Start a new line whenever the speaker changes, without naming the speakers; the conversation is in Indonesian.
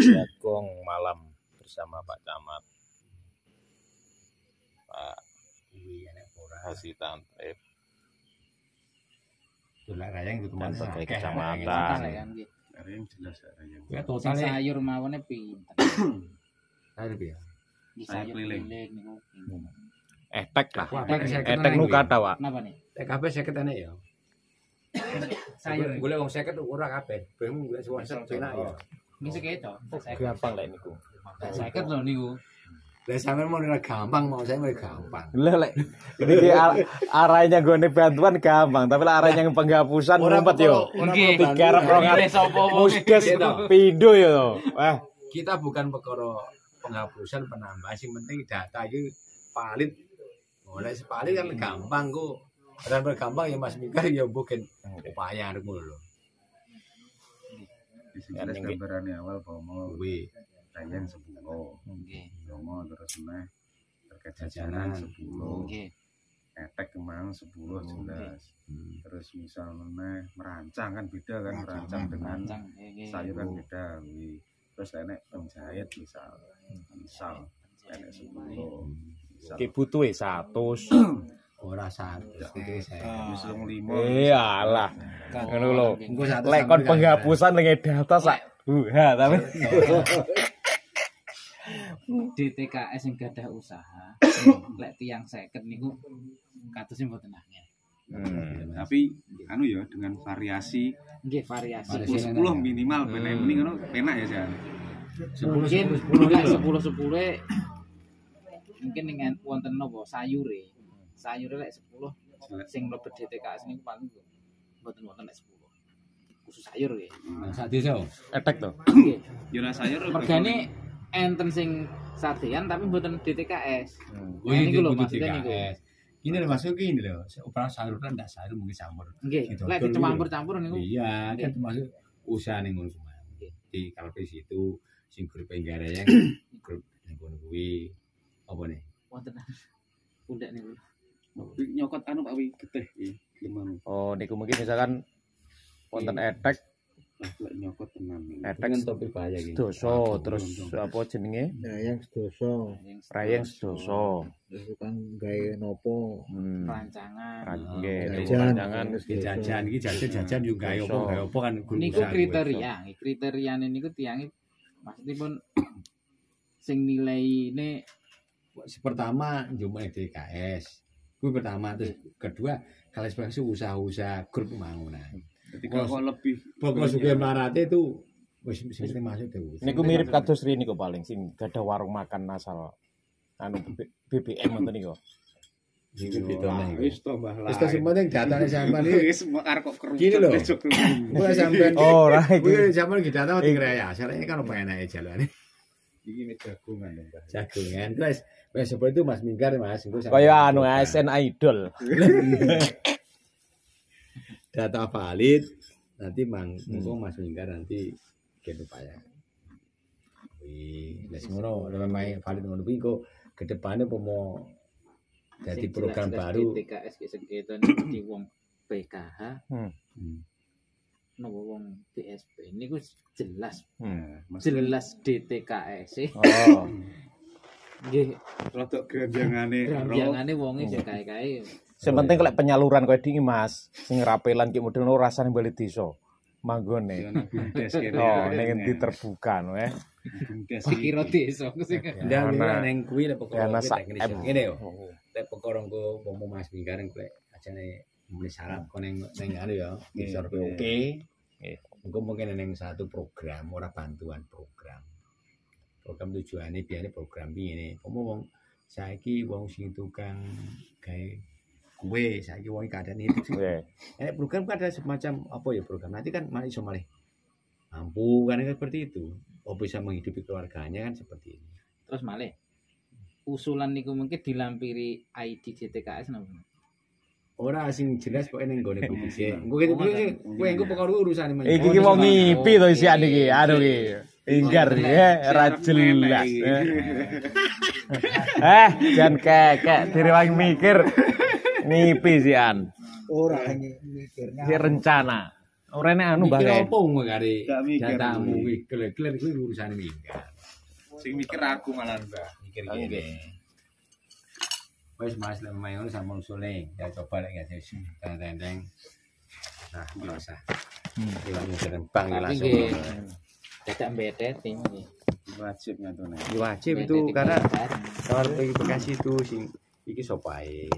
Jagung malam bersama Pak Camat. Pak
rayang itu
dan
teman
sebagai
Total
kecamatan.
ya kan nggih.
Ada yang jelas ada yang
Ya
sayur mawone pinten.
ada ya.
Di
Sayur
sayur
keliling.
niku. pinten.
Etek lah.
Saya
Etek nu kata, Pak.
Kenapa nih?
TKP seket enek ya.
Sayur.
Golek wong seket ora kabeh. Ben golek suwon penak ya.
Ini seketo.
Gampang lah niku.
Seket lho niku.
Lah sampean mau ora gampang mau saya mau gampang.
Lah lek ini ki ar- arahnya gue bantuan gampang, tapi lah arahnya yang penghapusan ngumpet yo.
Nggih.
Tiga rep rong musdes pindo yo. Wah,
Kita bukan perkara penghapusan penambahan sing penting data iki valid. Oleh valid kan gampang kok. Dan gampang ya Mas Mikar ya bukan upaya ngono lho.
Di sini jelas gambarannya awal bahwa mau
Kuwi
sepuluh.
Nggih.
Yomo terus meneh terkait
Jajanan.
jajanan sepuluh.
Nggih.
etek kemang sepuluh jelas. Terus misal meneh merancang kan beda kan merancang dengan
Rancang. Nggih.
sayur kan beda terus enek penjahit misal. Misal enek sepuluh. misal.
Ki butuh e 100.
ora satu itu saya.
wis wong limo
Iyalah. Ngono lho. Lek kon penghapusan dengan data sak. Ha, tapi
DTKS yang gadah usaha. Lek tiang seket niku katusnya mboten angel.
Hmm.
tapi anu ya dengan variasi
Nggih variasi.
Variasi.
10 minimal penak mending ngono penak ya Jan
mungkin lek sepuluh sepuluh mungkin dengan wonten nopo sayure sayure lek sepuluh. Sing mlebet DTKS niku paling mboten wonten lek sepuluh. Khusus sayur nggih.
Nah, Sak desa.
etek to.
nggih.
Ya ora sayur
mergane enten sing sadean tapi mboten DTKS
Oh,
Nah,
ini
niku lho maksudnya niku.
Ini lho masuk ini lho, operasi sayur kan enggak sayur mungkin campur.
nggih. Lek dicampur-campur niku.
Iya, kan termasuk usaha ning ngono semua.
Nggih.
Di kalau di situ sing grup yang grup yang kono kuwi. Apa nih?
wonten. Pundak niku
nyokot anu Pak Wi getih iki gimana
Oh, niku mungkin misalkan wonten etek,
lah lek nyokot tenan iki.
etek
topik bahaya
sedoso, terus apa jenenge?
Dayang sedoso,
yang
Rayeng sedoso.
terus kan gawe nopo.
Hmm. Nggih, rancangan.
Iki jajan iki jajan jajan yo gawe apa gawe apa kan
niku kriteria kriteria niku tiange maksudipun sing nilai ini
pertama njumuk DKS. Kuwi pertama terus kedua kalis pengisi usaha-usaha grup
pembangunan. Ketika kok lebih
pokok sugih marate itu wis mesti masuk dewe.
Niku mirip kados rene kok paling sing gadah warung makan asal anu BBM ngoten niku.
Wis
to mbah lah. datang sampean iki
wis arek kok kerucut.
Gini. Kuwi sampean.
Oh,
ra
iki.
Kuwi sampean iki datang ning rayasa. Rayasa kan penake jalane.
Iki nek jagungan ya, Mbak.
jagungan. Terus wis seperti itu Mas Minggar Mas engko
Kaya anu. ASN Idol.
data valid nanti mang engko Mas Minggar nanti gitu Pak ya. Wih, les ngono, lha main valid ngono kuwi engko ke depannya apa mau jadi
sing
program baru
segitu niku di wong PKH
Hmm.
Nopo wong BSP niku jelas
Hmm.
Jelas DTKS e.
Oh.
nggih
rodok granjangane ro.
rambyangane wonge sing kae-kae
Sing penting lek penyaluran kowe dingi Mas, sing rapelan ki model rasane bali desa. Manggone.
Kene.
Oh, ning endi terbuka no eh.
dikira desa sing
Dan
Ana-
neng kuwi lek
sak
teknis. Ngene yo. Lek perkara engko umpama Mas Minggar engko lek ajane muni syarat kok ning ning anu ya, ngisor oke.
Nggih.
Engko mungkin ning satu program ora bantuan program. Program tujuane biasanya program ngene. Umpama wong saiki wong sing tukang gawe kue saiki wong keadaan itu
Nggih.
Enek program kan ada semacam apa ya program. Nanti kan malah iso malih mampu kan seperti itu. Oh bisa menghidupi keluarganya kan seperti ini.
terus malih usulan niku mungkin dilampiri ID DTKS napa
Ora sing jelas kok ning gone kuwi sih. Engko gitu kuwi kowe engko pokoke urusan men.
Iki ki wong ngipi to isian iki. Aduh iki. Inggar ya, ra jelas. Eh, Eh, jangan kekek direwangi mikir. Ngipi sian.
Ora mikirnya.
Si rencana. Ora enek anu
mikir
Mbah.
apa ngono kare
mikir
jatamu
kuwi.
keler-keler kuwi urusane minggat
Sing mikir aku malah Mbak.
mikir
Oke.
Wes mas lek main ngono sama usule ya coba lek gak sih. Tenteng nah nggak usah. Hilang jalan bang ya
Tapi
langsung.
nggih. Dadak mbetet ini.
Wajib nyatune.
Ya, wajib itu karena kalau pergi Bekasi itu sing iki sopai